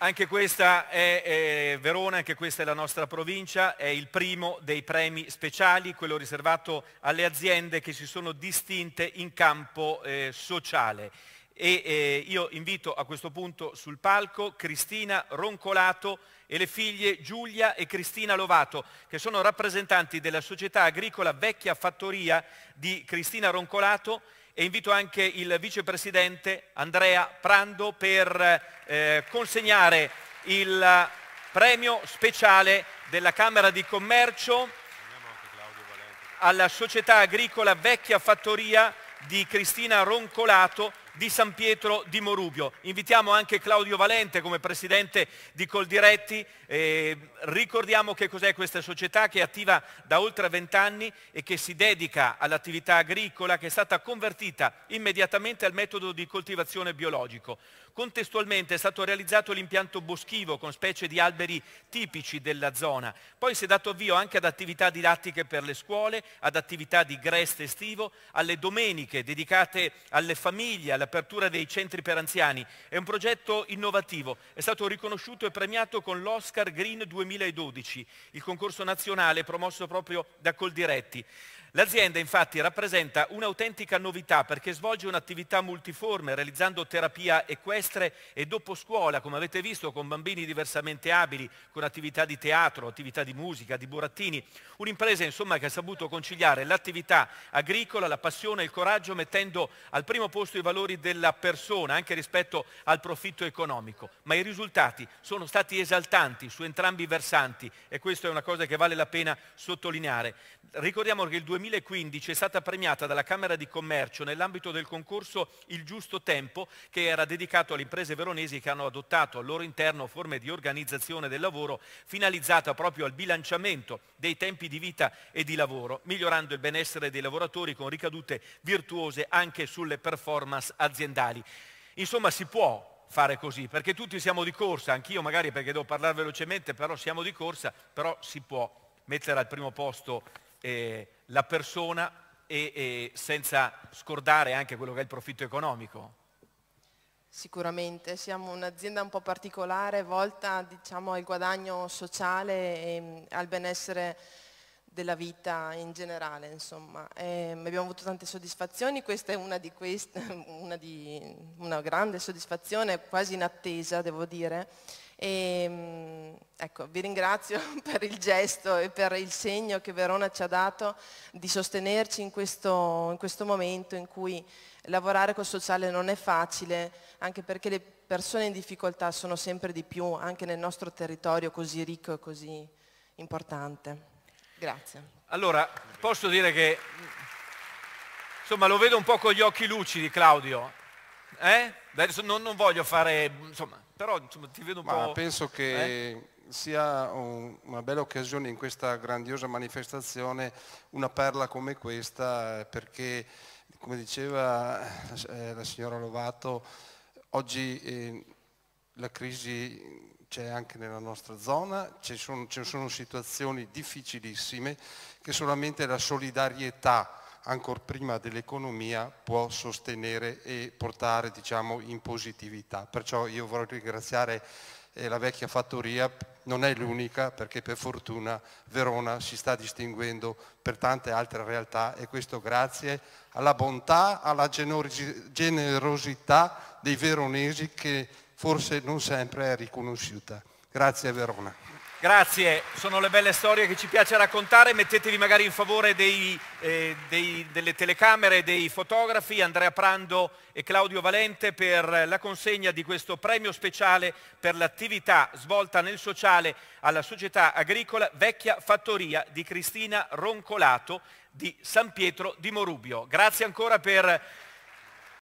Anche questa è, è, Verona, anche questa è la nostra provincia, è il primo dei premi speciali, quello riservato alle aziende che si sono distinte in campo eh, sociale. E eh, io invito a questo punto sul palco Cristina Roncolato e le figlie Giulia e Cristina Lovato, che sono rappresentanti della società agricola Vecchia Fattoria di Cristina Roncolato e invito anche il vicepresidente Andrea Prando per eh, consegnare il premio speciale della Camera di Commercio alla società agricola Vecchia Fattoria di Cristina Roncolato di San Pietro di Morubio. Invitiamo anche Claudio Valente come presidente di Coldiretti. Eh, ricordiamo che cos'è questa società che è attiva da oltre vent'anni e che si dedica all'attività agricola che è stata convertita immediatamente al metodo di coltivazione biologico. Contestualmente è stato realizzato l'impianto boschivo con specie di alberi tipici della zona. Poi si è dato avvio anche ad attività didattiche per le scuole, ad attività di grest estivo, alle domeniche dedicate alle famiglie, all'apertura dei centri per anziani. È un progetto innovativo, è stato riconosciuto e premiato con l'Oscar Green 2012, il concorso nazionale promosso proprio da Coldiretti. L'azienda infatti rappresenta un'autentica novità perché svolge un'attività multiforme realizzando terapia equestre e dopo scuola, come avete visto, con bambini diversamente abili, con attività di teatro, attività di musica, di burattini. Un'impresa insomma che ha saputo conciliare l'attività agricola, la passione e il coraggio mettendo al primo posto i valori della persona anche rispetto al profitto economico. Ma i risultati sono stati esaltanti su entrambi i versanti e questa è una cosa che vale la pena sottolineare. Ricordiamo che il 2015 è stata premiata dalla Camera di Commercio nell'ambito del concorso Il Giusto Tempo che era dedicato alle imprese veronesi che hanno adottato al loro interno forme di organizzazione del lavoro finalizzata proprio al bilanciamento dei tempi di vita e di lavoro, migliorando il benessere dei lavoratori con ricadute virtuose anche sulle performance aziendali. Insomma si può fare così, perché tutti siamo di corsa, anch'io magari perché devo parlare velocemente, però siamo di corsa, però si può mettere al primo posto eh, la persona e, e senza scordare anche quello che è il profitto economico. Sicuramente, siamo un'azienda un po' particolare, volta diciamo, al guadagno sociale e mm, al benessere della vita in generale. Insomma. abbiamo avuto tante soddisfazioni, questa è una di queste, una, di, una grande soddisfazione, quasi in attesa devo dire. E, mm, ecco, vi ringrazio per il gesto e per il segno che Verona ci ha dato di sostenerci in questo, in questo momento in cui lavorare col sociale non è facile, anche perché le persone in difficoltà sono sempre di più, anche nel nostro territorio così ricco e così importante. Grazie. Allora, posso dire che, insomma, lo vedo un po' con gli occhi lucidi, Claudio. Eh? Adesso non, non voglio fare, insomma, però insomma, ti vedo un Ma po'... penso che eh? sia un, una bella occasione in questa grandiosa manifestazione, una perla come questa, perché come diceva eh, la signora Lovato, oggi eh, la crisi c'è anche nella nostra zona, ci sono, ci sono situazioni difficilissime che solamente la solidarietà ancora prima dell'economia può sostenere e portare diciamo, in positività. Perciò io vorrei ringraziare eh, la vecchia fattoria, non è l'unica perché per fortuna Verona si sta distinguendo per tante altre realtà e questo grazie alla bontà, alla generosità dei veronesi che forse non sempre è riconosciuta. Grazie Verona. Grazie, sono le belle storie che ci piace raccontare, mettetevi magari in favore dei, eh, dei, delle telecamere, dei fotografi, Andrea Prando e Claudio Valente per la consegna di questo premio speciale per l'attività svolta nel sociale alla società agricola Vecchia Fattoria di Cristina Roncolato di San Pietro di Morubio. Grazie ancora per